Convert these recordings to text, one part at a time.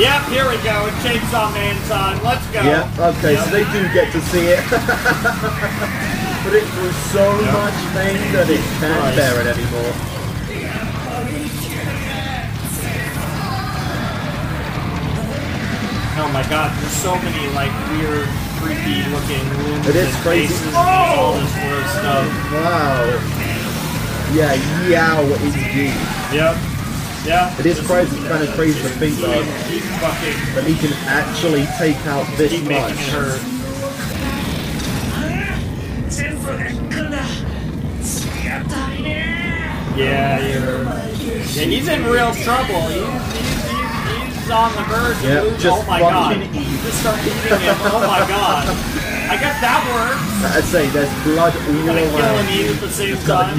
Yep, here we go. It Chainsaw Man time. Let's go. Yep, okay, Yep. so they do get to see it. but it through so much pain that it can't bear it anymore. Oh my god, there's so many like weird, creepy looking wounds It is crazy. faces and all oh! this weird stuff. Wow. Yeah, yow indeed. Yep. Yeah. It is This crazy, kind of crazy to think Keep, though keep fucking that he can actually take out this keep much. it hurt. Yeah, you're. Yeah, he's in real trouble. He's, he's, he's, he's on the verge of Yep, losing- just Oh my god. fucking eat. Just start eating him. Oh my god. I guess that works. I'd say there's blood all You're gonna kill around. and eat at the same time.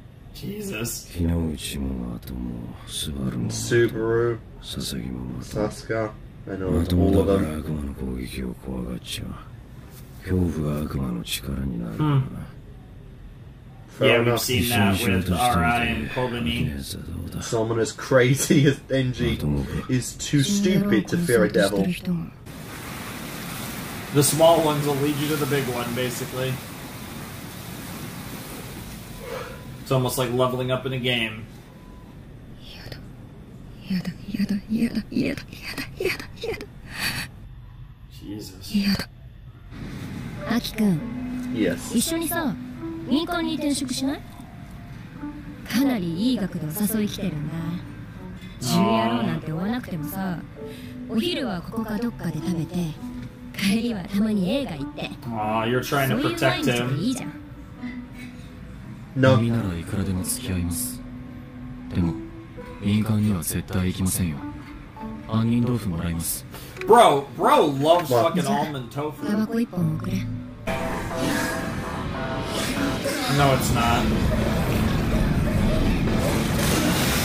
Jesus. 日の内も後もスバルも Subaru, 佐々木もまと Sasuke, I ま know とも all だ of から them. 悪魔の攻撃を怖がっちゃう恐怖が悪魔の力になるからな Fair yeah, we've enough. seen 一緒 that に仕 with 事して R.I. み and て Kobani. やつはどうだ Someone as crazy as Denji is too stupid to fear a devil. The small ones will lead you to the big one, basically. It's almost like leveling up in a game. やだやだやだやだやだやだやだ Jesus. やだアキくん Yes. 一緒にさ民間に転職しないかなりいい額でお誘い来てるんだ10野郎なんて追わなくてもさお昼はここかどっかで食べて帰りはたまに映画行って Aw, you're trying そ to ういう毎 protect 日で him. いいじゃん 君ならいくらでも付き合います。でも民間には絶対行きませんよ。杏仁豆腐もらいます。Bro, bro loves fucking almond タ tofu. No, it's not.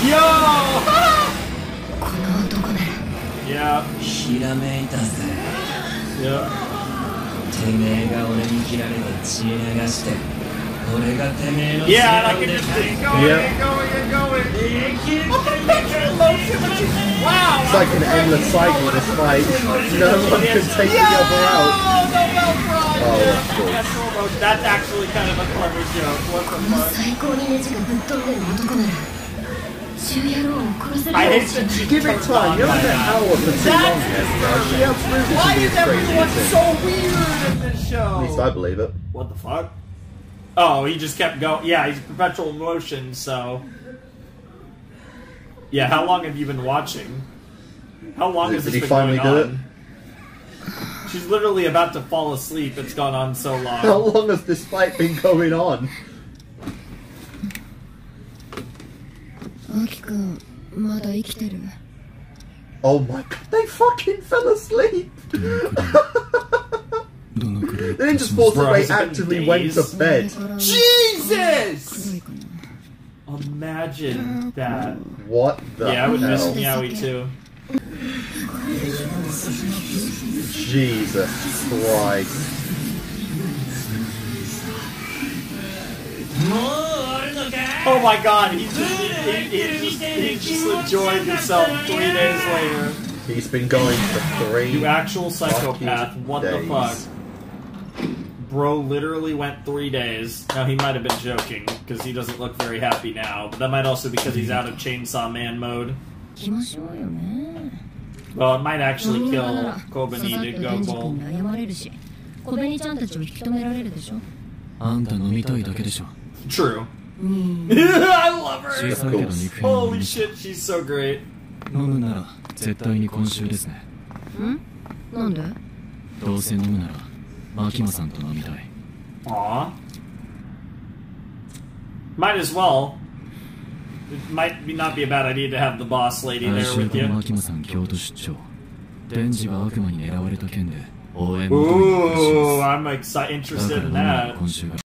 Yo! この男なら。Yeah, ひらめいたぜ。Yeah. てめえが俺に切られて血流し Yeah, and I can just going yep. and going and going. Wow. It's like an endless cycle, this fight. No one can take the other out. Oh, oh that's cool. That's, actually kind of a clever joke. What the fuck? I hate that she Give it time. You're on the hour for too long. Why is everyone so weird in this show? At least I believe it. What the fuck? Oh, he just kept going. Yeah, he's perpetual motion, so. Yeah, how long have you been watching? How long has this did he been finally do? It? She's literally about to fall asleep. It's gone on so long. How long has this fight been going on? Oh my god, they fucking fell asleep! They didn't just force their way out we went to bed. Jesus! Imagine that. What the Yeah, I was missing Yowie too. Jesus Christ. Oh my god, he just, he, he, he, he just enjoyed himself three days later. He's been going for three. You actual psychopath, what days. the fuck? Bro literally went three days. Now, he might have been joking, because he doesn't look very happy now. But that might also because he's out of Chainsaw Man mode. Well, it might actually kill Kobeni to go bold. True. Hmm. I love her! Holy shit she's so great. 飲むなら絶対に今週ですね。んなんで？どうせ飲むなら。牧間さんと飲みたい Aw. Might as well. It might be not be a bad idea to have the boss lady 来 there 週 with から you. 牧間さん京都出張デンジが悪魔に狙われた件で応援求めに来るらしい Ooh, です I'm exci- だ interested から in ママは that. 今週が